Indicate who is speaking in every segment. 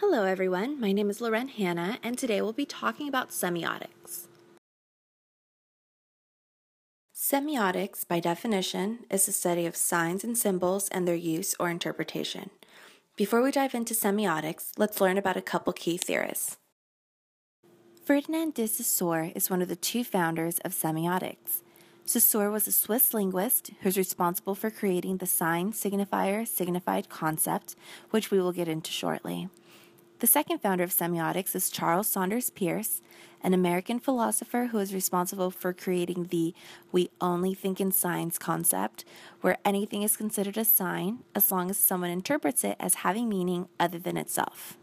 Speaker 1: Hello, everyone. My name is Loren Hanna, and today we'll be talking about semiotics. Semiotics, by definition, is the study of signs and symbols and their use or interpretation. Before we dive into semiotics, let's learn about a couple key theorists. Ferdinand de Saussure is one of the two founders of semiotics. Saussure was a Swiss linguist who's responsible for creating the sign signifier signified concept, which we will get into shortly. The second founder of semiotics is Charles Saunders Peirce, an American philosopher who is responsible for creating the we only think in signs concept, where anything is considered a sign as long as someone interprets it as having meaning other than itself.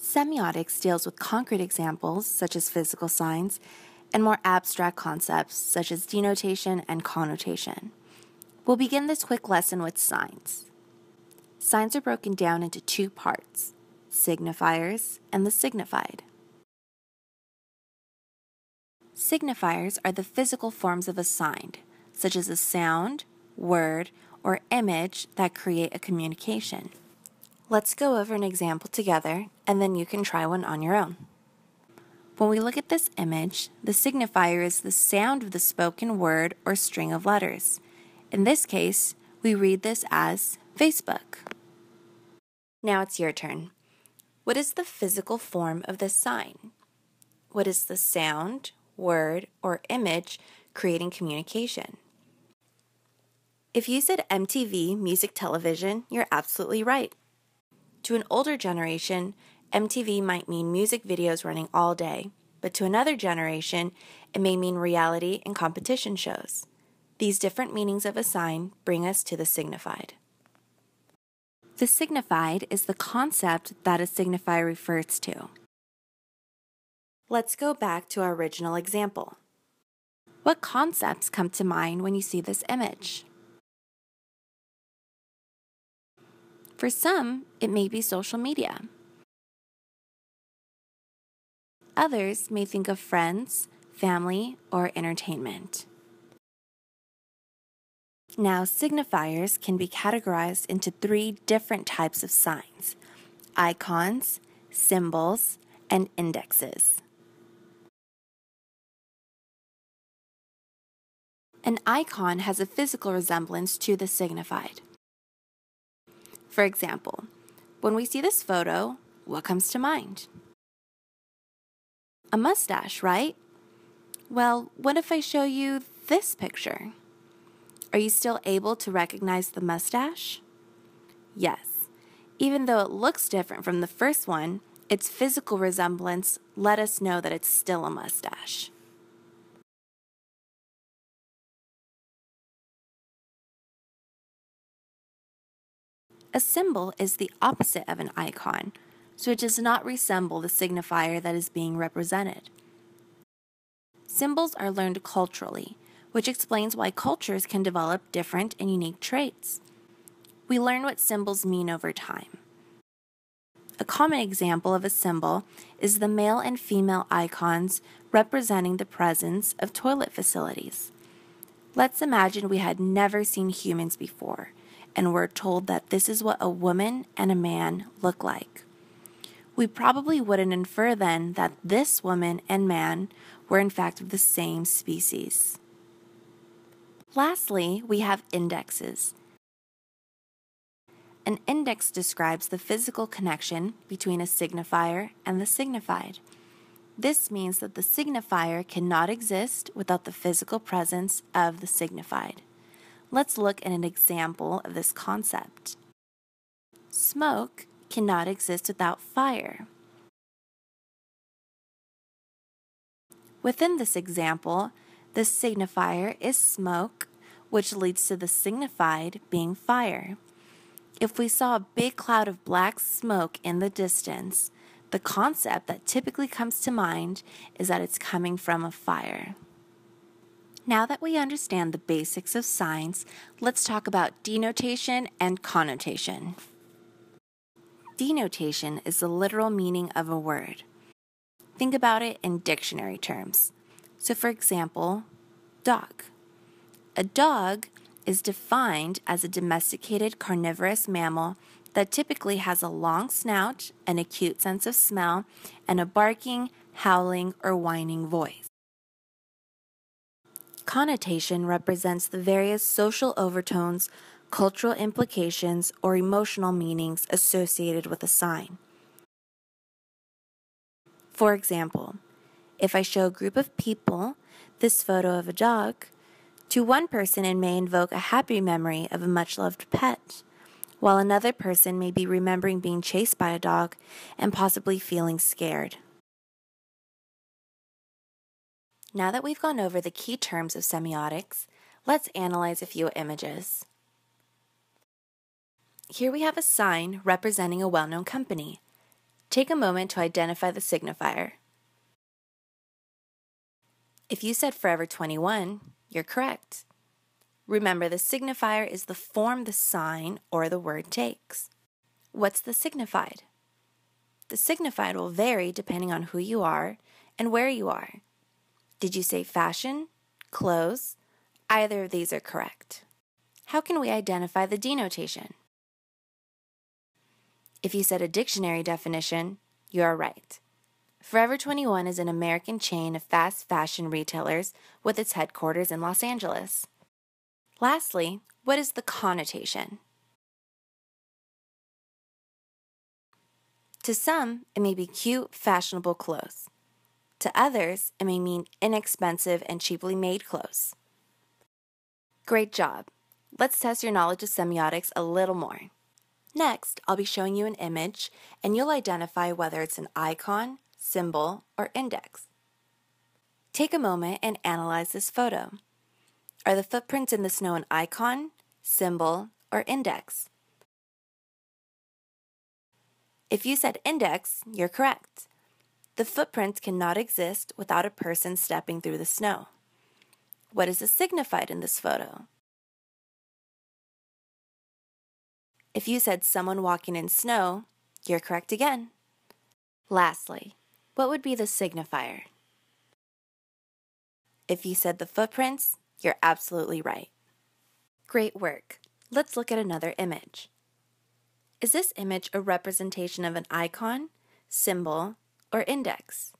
Speaker 1: Semiotics deals with concrete examples, such as physical signs, and more abstract concepts, such as denotation and connotation. We'll begin this quick lesson with signs. Signs are broken down into two parts signifiers and the signified. Signifiers are the physical forms of a sign, such as a sound, word, or image that create a communication. Let's go over an example together, and then you can try one on your own. When we look at this image, the signifier is the sound of the spoken word or string of letters. In this case, we read this as Facebook. Now it's your turn. What is the physical form of this sign? What is the sound, word, or image creating communication? If you said MTV, music television, you're absolutely right. To an older generation, MTV might mean music videos running all day, but to another generation, it may mean reality and competition shows. These different meanings of a sign bring us to the signified. The signified is the concept that a signifier refers to. Let's go back to our original example. What concepts come to mind when you see this image? For some, it may be social media. Others may think of friends, family, or entertainment. Now, signifiers can be categorized into three different types of signs icons, symbols, and indexes. An icon has a physical resemblance to the signified. For example, when we see this photo, what comes to mind? A mustache, right? Well, what if I show you this picture? Are you still able to recognize the mustache? Yes. Even though it looks different from the first one, its physical resemblance let us know that it's still a mustache. A symbol is the opposite of an icon, so it does not resemble the signifier that is being represented. Symbols are learned culturally, which explains why cultures can develop different and unique traits. We learn what symbols mean over time. A common example of a symbol is the male and female icons representing the presence of toilet facilities. Let's imagine we had never seen humans before and were told that this is what a woman and a man look like. We probably wouldn't infer then that this woman and man were in fact of the same species. Lastly, we have indexes. An index describes the physical connection between a signifier and the signified. This means that the signifier cannot exist without the physical presence of the signified. Let's look at an example of this concept. Smoke cannot exist without fire. Within this example, the signifier is smoke, which leads to the signified being fire. If we saw a big cloud of black smoke in the distance, the concept that typically comes to mind is that it's coming from a fire. Now that we understand the basics of signs, let's talk about denotation and connotation. Denotation is the literal meaning of a word. Think about it in dictionary terms. So, for example, dog. A dog is defined as a domesticated carnivorous mammal that typically has a long snout, an acute sense of smell, and a barking, howling, or whining voice. Connotation represents the various social overtones, cultural implications, or emotional meanings associated with a sign. For example, if I show a group of people this photo of a dog, to one person it may invoke a happy memory of a much loved pet, while another person may be remembering being chased by a dog and possibly feeling scared. Now that we've gone over the key terms of semiotics, let's analyze a few images. Here we have a sign representing a well-known company. Take a moment to identify the signifier. If you said Forever 21, you're correct. Remember, the signifier is the form the sign or the word takes. What's the signified? The signified will vary depending on who you are and where you are. Did you say fashion? Clothes? Either of these are correct. How can we identify the denotation? If you said a dictionary definition, you are right. Forever 21 is an American chain of fast fashion retailers with its headquarters in Los Angeles. Lastly, what is the connotation? To some, it may be cute, fashionable clothes. To others, it may mean inexpensive and cheaply made clothes. Great job! Let's test your knowledge of semiotics a little more. Next, I'll be showing you an image, and you'll identify whether it's an icon, symbol, or index. Take a moment and analyze this photo. Are the footprints in the snow an icon, symbol, or index? If you said index, you're correct. The footprints cannot exist without a person stepping through the snow. What is signified in this photo? If you said someone walking in snow, you're correct again. Lastly, what would be the signifier? If you said the footprints, you're absolutely right. Great work. Let's look at another image. Is this image a representation of an icon, symbol, or index.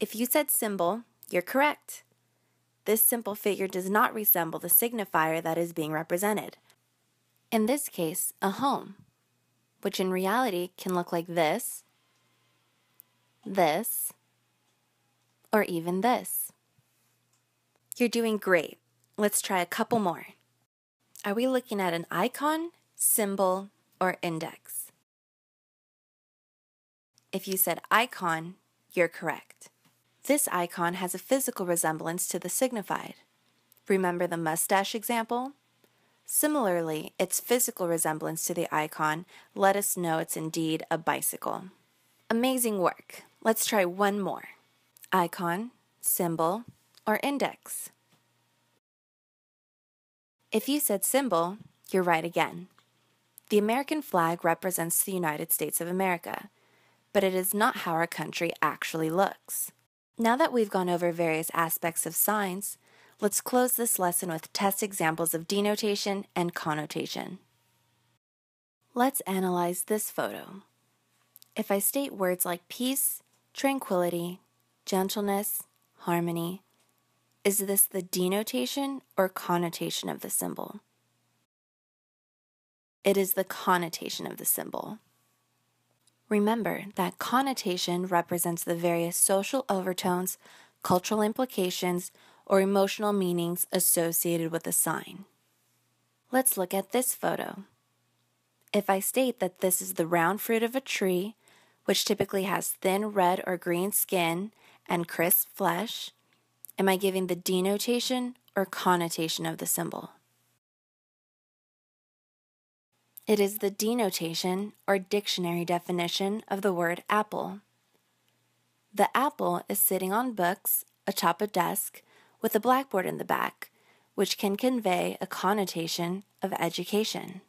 Speaker 1: If you said symbol, you're correct. This simple figure does not resemble the signifier that is being represented. In this case, a home, which in reality can look like this, this, or even this. You're doing great. Let's try a couple more. Are we looking at an icon, symbol, or index. If you said icon, you're correct. This icon has a physical resemblance to the signified. Remember the mustache example? Similarly, its physical resemblance to the icon let us know it's indeed a bicycle. Amazing work. Let's try one more. Icon, symbol, or index. If you said symbol, you're right again. The American flag represents the United States of America, but it is not how our country actually looks. Now that we've gone over various aspects of signs, let's close this lesson with test examples of denotation and connotation. Let's analyze this photo. If I state words like peace, tranquility, gentleness, harmony, is this the denotation or connotation of the symbol? It is the connotation of the symbol. Remember that connotation represents the various social overtones, cultural implications, or emotional meanings associated with a sign. Let's look at this photo. If I state that this is the round fruit of a tree, which typically has thin red or green skin and crisp flesh, am I giving the denotation or connotation of the symbol? It is the denotation or dictionary definition of the word apple. The apple is sitting on books atop a desk with a blackboard in the back, which can convey a connotation of education.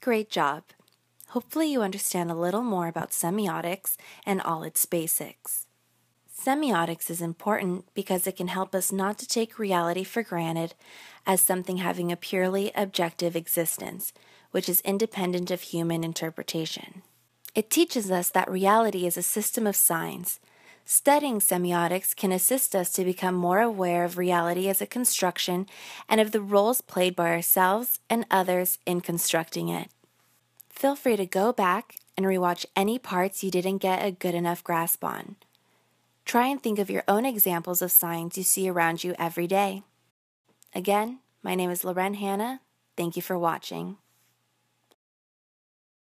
Speaker 1: Great job! Hopefully, you understand a little more about semiotics and all its basics. Semiotics is important because it can help us not to take reality for granted as something having a purely objective existence, which is independent of human interpretation. It teaches us that reality is a system of signs. Studying semiotics can assist us to become more aware of reality as a construction and of the roles played by ourselves and others in constructing it. Feel free to go back and rewatch any parts you didn't get a good enough grasp on. Try and think of your own examples of signs you see around you every day. Again, my name is Loren Hanna. Thank you for watching.